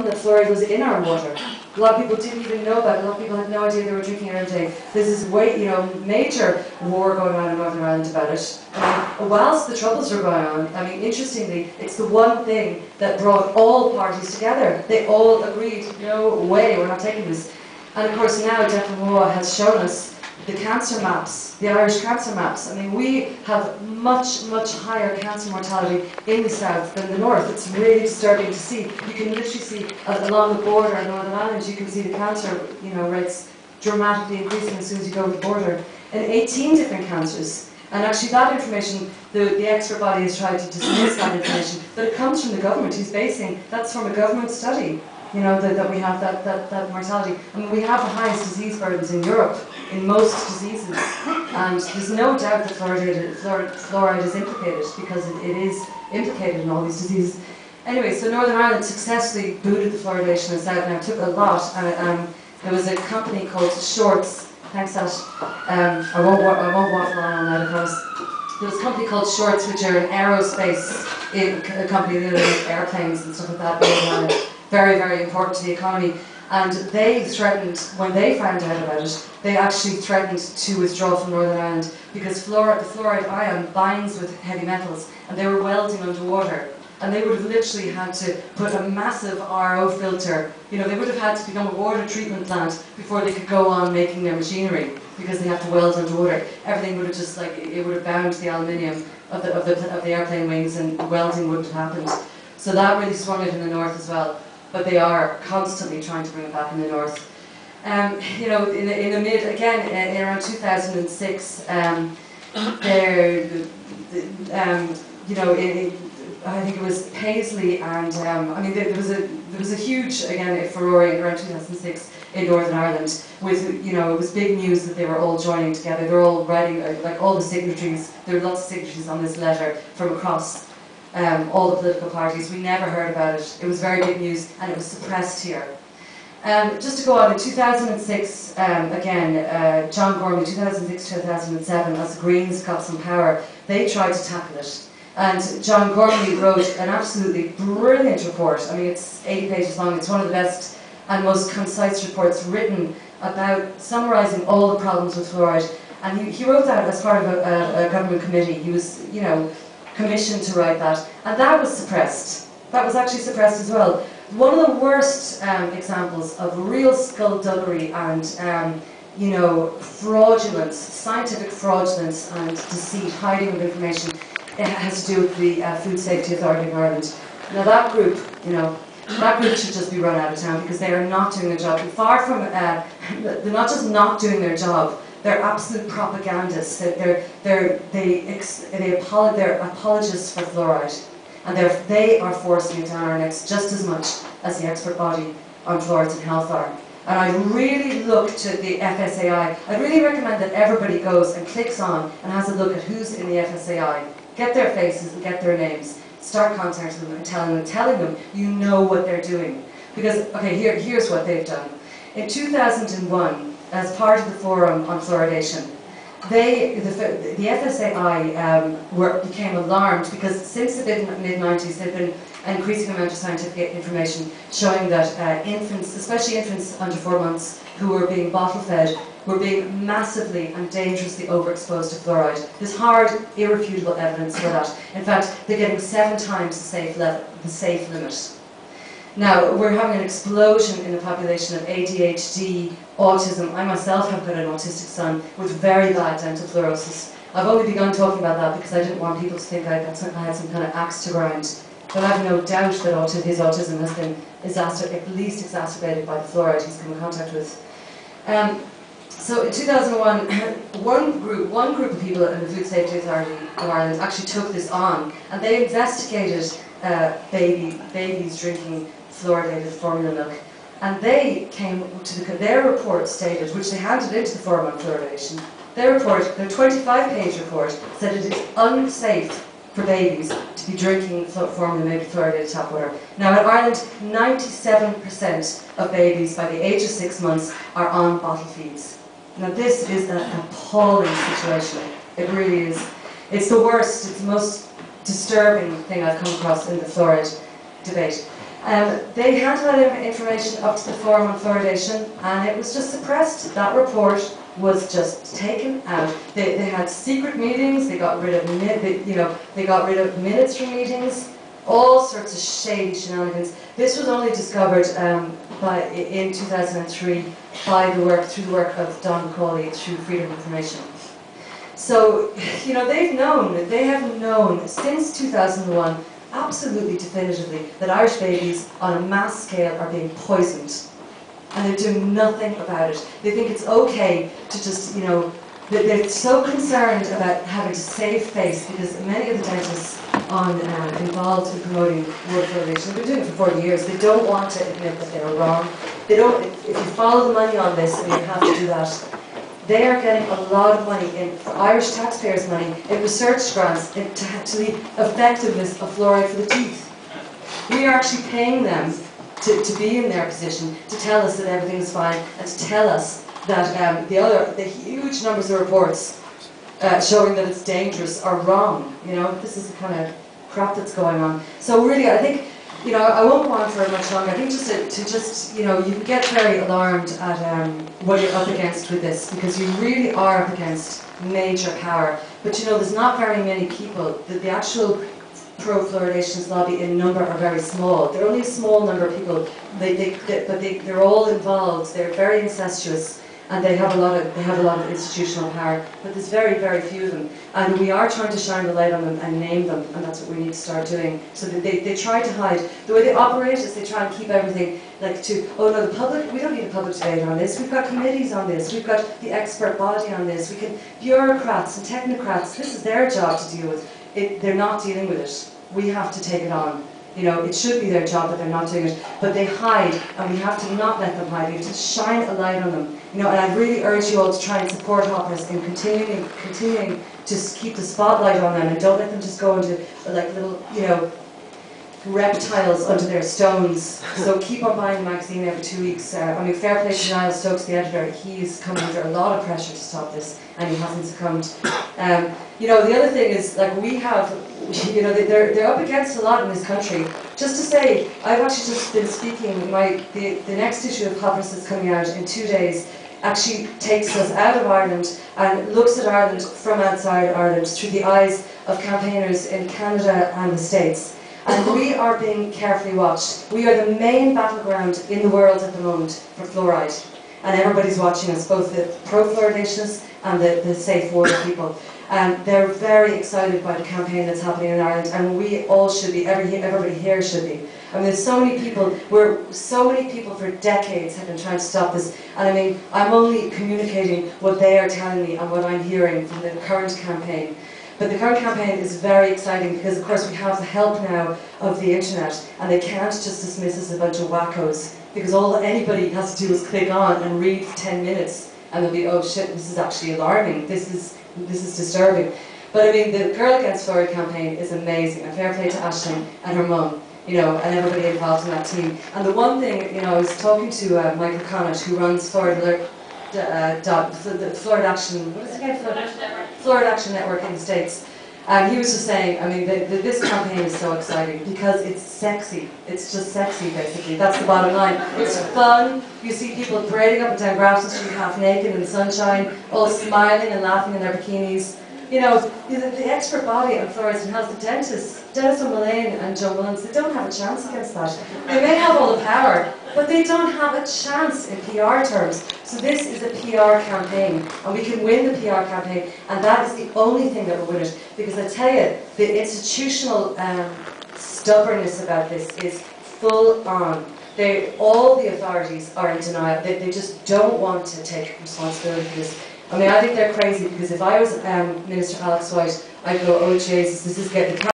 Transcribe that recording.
that fluoride was in our water. A lot of people didn't even know about it. A lot of people had no idea they were drinking it every day. This way, you know, major war going on in Northern Ireland about it. Whilst the troubles were going on, I mean, interestingly, it's the one thing that brought all parties together. They all agreed, no way, we're not taking this. And of course now DEFRA has shown us the cancer maps, the Irish cancer maps. I mean, we have much, much higher cancer mortality in the south than the north. It's really disturbing to see. You can literally see uh, along the border in Northern Ireland, you can see the cancer you know, rates dramatically increasing as soon as you go to the border. And 18 different cancers. And actually that information, the, the expert body has tried to dismiss that information, but it comes from the government who's basing, that's from a government study you know, that, that we have that, that, that mortality. I mean, we have the highest disease burdens in Europe in most diseases. And there's no doubt that fluoride, fluoride is implicated because it, it is implicated in all these diseases. Anyway, so Northern Ireland successfully booted the fluoridation the south. Now, it took a lot. And um, there was a company called Shorts. Thanks, Ash. Um, I, won't, I won't waffle on that, of course. There was a company called Shorts, which are an aerospace a company that makes airplanes and stuff like that very, very important to the economy. And they threatened, when they found out about it, they actually threatened to withdraw from Northern Ireland because fluoride, the fluoride ion binds with heavy metals and they were welding underwater. And they would have literally had to put a massive RO filter, you know, they would have had to become a water treatment plant before they could go on making their machinery because they have to weld underwater. Everything would have just like, it would have bound the aluminium of the, of the, of the airplane wings and welding wouldn't have happened. So that really swung it in the north as well but they are constantly trying to bring it back in the north. Um, you know, in the, in the mid, again, in around 2006, um, there, um, you know, it, I think it was Paisley and, um, I mean, there, there, was a there was a huge, again, a furore around 2006 in Northern Ireland with, you know, it was big news that they were all joining together. They're all writing, uh, like all the signatories, there were lots of signatories on this letter from across um, all the political parties. We never heard about it. It was very big news and it was suppressed here. Um, just to go on, in 2006, um, again, uh, John Gormley, 2006-2007, as the Greens got some power, they tried to tackle it. And John Gormley wrote an absolutely brilliant report. I mean, it's 80 pages long. It's one of the best and most concise reports written about summarising all the problems with fluoride. And he, he wrote that as part of a, a, a government committee. He was, you know, commissioned to write that, and that was suppressed. That was actually suppressed as well. One of the worst um, examples of real skullduggery and um, you know, fraudulence, scientific fraudulence and deceit, hiding of information, it has to do with the uh, Food Safety Authority of Ireland. Now that group, you know, that group should just be run out of town because they are not doing their job. Far from, uh, they're not just not doing their job, they're absolute propagandists. They're, they're, they, they apolo they're apologists for fluoride. And they're, they are forcing it down our necks just as much as the expert body on fluorides and health are. And I really look to the FSAI. I really recommend that everybody goes and clicks on and has a look at who's in the FSAI. Get their faces and get their names. Start contacting them and telling them, telling them you know what they're doing. Because, okay, here, here's what they've done. In 2001, as part of the forum on fluoridation, they, the, the FSAI um, were, became alarmed because since the mid-90s there had been an increasing amount of scientific information showing that uh, infants, especially infants under four months who were being bottle-fed, were being massively and dangerously overexposed to fluoride. There's hard, irrefutable evidence for that. In fact, they're getting seven times the safe, level, the safe limit. Now, we're having an explosion in the population of ADHD, autism. I myself have got an autistic son with very bad dental fluorosis. I've only begun talking about that because I didn't want people to think I had some, I had some kind of axe to grind. But I have no doubt that his autism has been at least exacerbated by the fluoride he's come in contact with. Um, so in 2001, one group, one group of people in the Food Safety Authority of Ireland actually took this on, and they investigated uh, baby, babies drinking fluoridated formula milk. And they came to the, their report stated, which they handed into the forum on fluoridation, their report, their 25-page report, said it is unsafe for babies to be drinking formula made fluoridated tap water. Now in Ireland, 97% of babies by the age of six months are on bottle feeds. Now this is an appalling situation. It really is. It's the worst, it's the most disturbing thing I've come across in the fluoride debate. Um, they handed information up to the Forum on Fluoridation and it was just suppressed. That report was just taken out. They, they had secret meetings, they got rid of, they, you know, they got rid of minutes from meetings, all sorts of shady shenanigans. This was only discovered um, by, in 2003 by the work, through the work of Don Macaulay through Freedom of Information. So, you know, they've known, they have known since 2001 absolutely definitively that Irish babies on a mass scale are being poisoned. And they're doing nothing about it. They think it's okay to just, you know, they're so concerned about having to save face because many of the dentists on, uh, involved in promoting word fluoridation have been doing it for 40 years. They don't want to admit that they were wrong. They don't, if you follow the money on this, and you have to do that, they are getting a lot of money in Irish taxpayers' money in research grants into to the effectiveness of fluoride for the teeth. We are actually paying them to, to be in their position, to tell us that everything is fine, and to tell us that um, the other, the huge numbers of reports uh, showing that it's dangerous are wrong. You know, this is the kind of crap that's going on. So really, I think you know, I won't go on for much longer. I think just to, to just, you know, you get very alarmed at um, what you're up against with this because you really are up against major power. But you know, there's not very many people. The, the actual pro-fluoridations lobby in number are very small. They're only a small number of people, they, they, they, but they, they're all involved. They're very incestuous and they have a lot of they have a lot of institutional power, but there's very very few of them, and we are trying to shine the light on them and name them, and that's what we need to start doing. So they they try to hide the way they operate is they try and keep everything like to oh no the public we don't need a public debate on this. We've got committees on this. We've got the expert body on this. We can bureaucrats and technocrats. This is their job to deal with. It, they're not dealing with it. We have to take it on. You know, it should be their job, but they're not doing it. But they hide, and we have to not let them hide. We have to shine a light on them. You know, and I really urge you all to try and support Hot Press in continuing, continuing to keep the spotlight on them, and don't let them just go into like little, you know, reptiles under their stones. So keep on buying the magazine every two weeks. Uh, I mean, fair play to Niall Stokes, the editor. He's come under a lot of pressure to stop this, and he hasn't succumbed. Um, you know, the other thing is, like, we have, you know, they're, they're up against a lot in this country. Just to say, I've actually just been speaking, my, the, the next issue of Hot Press is coming out in two days, actually takes us out of Ireland and looks at Ireland from outside Ireland through the eyes of campaigners in Canada and the States. And we are being carefully watched. We are the main battleground in the world at the moment for fluoride. And everybody's watching us, both the pro-fluoridationists and the, the safe water people. And they're very excited by the campaign that's happening in Ireland, and we all should be, every, everybody here should be. I mean, there's so many people, where so many people for decades have been trying to stop this, and I mean, I'm only communicating what they are telling me and what I'm hearing from the current campaign. But the current campaign is very exciting because, of course, we have the help now of the internet, and they can't just dismiss us as a bunch of wackos because all anybody has to do is click on and read for 10 minutes, and they'll be, oh shit, this is actually alarming. This is this is disturbing. But I mean, the Girl Against Fluoride campaign is amazing, and fair play to Aisling and her mum, you know, and everybody involved in that team. And the one thing, you know, I was talking to uh, Michael Connett, who runs Fluoride Alert, uh, the Fluoride Action, what is it again? Fluoride, Fluoride Action Network in the States. And he was just saying, I mean, the, the, this campaign is so exciting because it's sexy. It's just sexy, basically. That's the bottom line. It's fun. You see people parading up and down Grafton Street half naked in the sunshine, all smiling and laughing in their bikinis you know, the, the expert body on fluorides and health, the dentists, Dennis O'Mullane and Joe Mullins, they don't have a chance against that. They may have all the power, but they don't have a chance in PR terms. So this is a PR campaign, and we can win the PR campaign, and that is the only thing that will win it. Because I tell you, the institutional um, stubbornness about this is full on. They, all the authorities are in denial. They, they just don't want to take responsibility for this. I mean, I think they're crazy because if I was um, Minister Alex White, I'd go, oh Jesus, this is getting